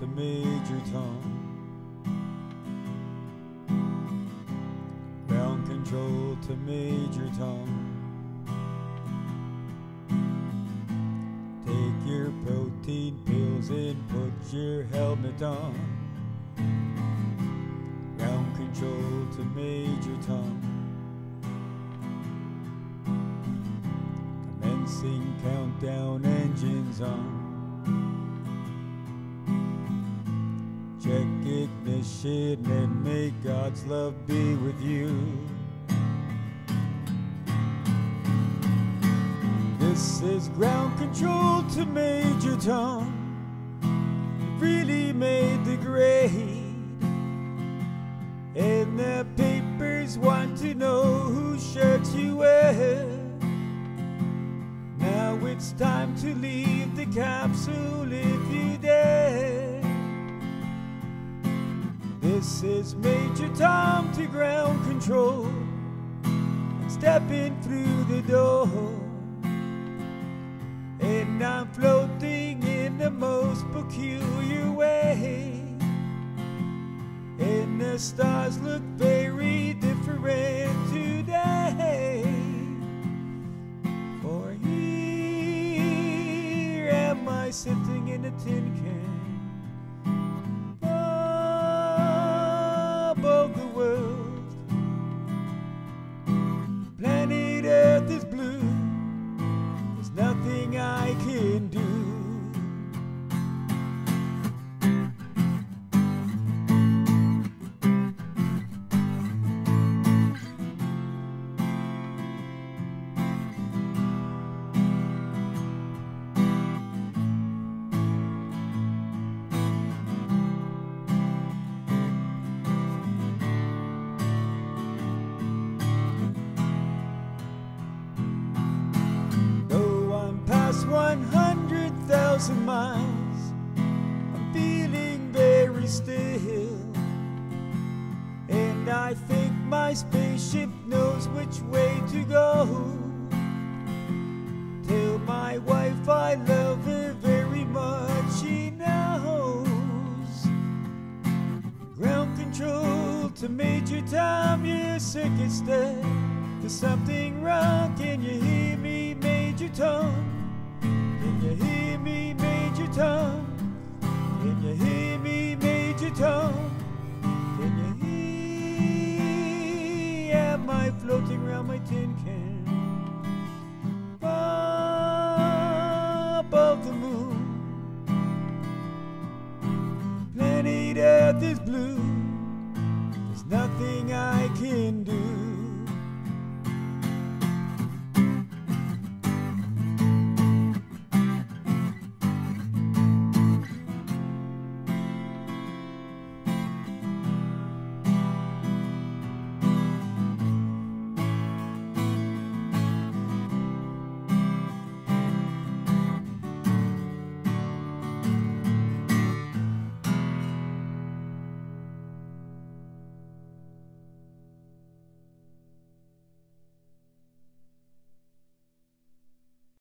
to Major Tom. Ground control to Major Tom. Take your protein pills and put your helmet on. Ground control to Major Tom. Commencing countdown engines on. And may God's love be with you. This is ground control to Major Tom. Really made the grade. And the papers want to know whose shirt you wear. Now it's time to leave the capsule if you dare. This is Major Tom to ground control. Stepping through the door. And I'm floating in the most peculiar way. And the stars look very different today. For here am I sitting in a tin can. 100,000 miles, I'm feeling very still. And I think my spaceship knows which way to go. Tell my wife I love her very much, she knows. Ground control to Major Tom, your circuit step. There's something wrong, can you hear me, Major Tom? tin can above the moon. Planet Earth is blue. There's nothing I can do.